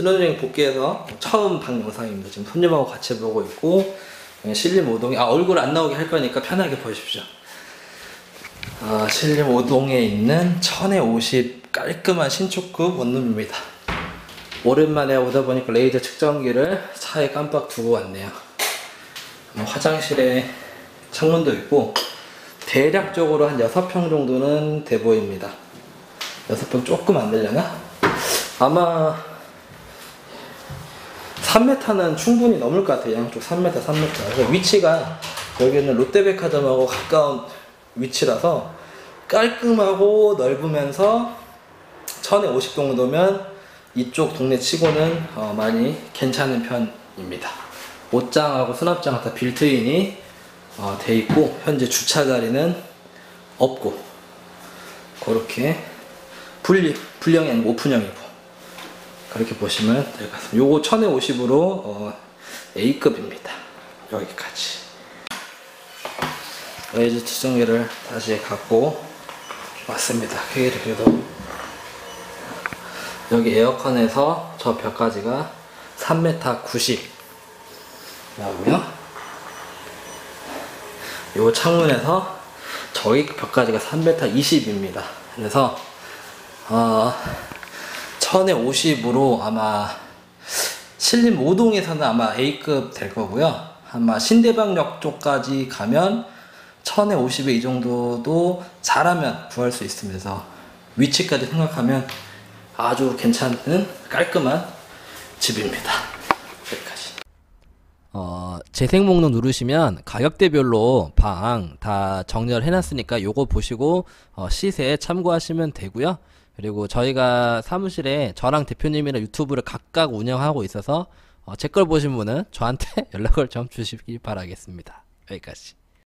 신혼여행 복귀해서 처음 방 영상입니다. 지금 손님하고 같이 보고 있고 예, 신림 오동에 아 얼굴 안 나오게 할 거니까 편하게 보십시오. 아, 신림 오동에 있는 1050 깔끔한 신축급 원룸입니다. 오랜만에 오다 보니까 레이저 측정기를 차에 깜빡 두고 왔네요. 뭐 화장실에 창문도 있고 대략적으로 한 6평 정도는 돼 보입니다. 6평 조금 안 되려나? 아마 3m는 충분히 넘을 것 같아요. 양쪽 3m, 3m. 그래서 위치가 여기는 롯데백화점하고 가까운 위치라서 깔끔하고 넓으면서 1000에 50 정도면 이쪽 동네 치고는 어, 많이 괜찮은 편입니다. 옷장하고 수납장 다 빌트인이 어, 돼 있고 현재 주차 자리는 없고 그렇게 분리 분량이 아니고 오픈형이고 그렇게 보시면 될 것 같습니다. 요거 1000에 50으로 어, A급입니다. 여기까지. 레이저 측정기를 다시 갖고 왔습니다. 회의를 그래도 여기 에어컨에서 저 벽까지가 3m 90 나오고요. 요 창문에서 저기 벽까지가 3m 20입니다. 그래서 어, 1000에 50으로 아마 신림 5동에서는 아마 A급 될 거고요. 아마 신대방역 쪽까지 가면 1000에 50에 이 정도도 잘하면 구할 수. 그래서 위치까지 생각하면 아주 괜찮은 깔끔한 집입니다. 어, 재생 목록 누르시면 가격대별로 방 다 정렬 해놨으니까 요거 보시고 어, 시세 참고하시면 되고요. 그리고 저희가 사무실에 저랑 대표님이랑 유튜브를 각각 운영하고 있어서 어, 제 걸 보신 분은 저한테 연락을 좀 주시기 바라겠습니다. 여기까지.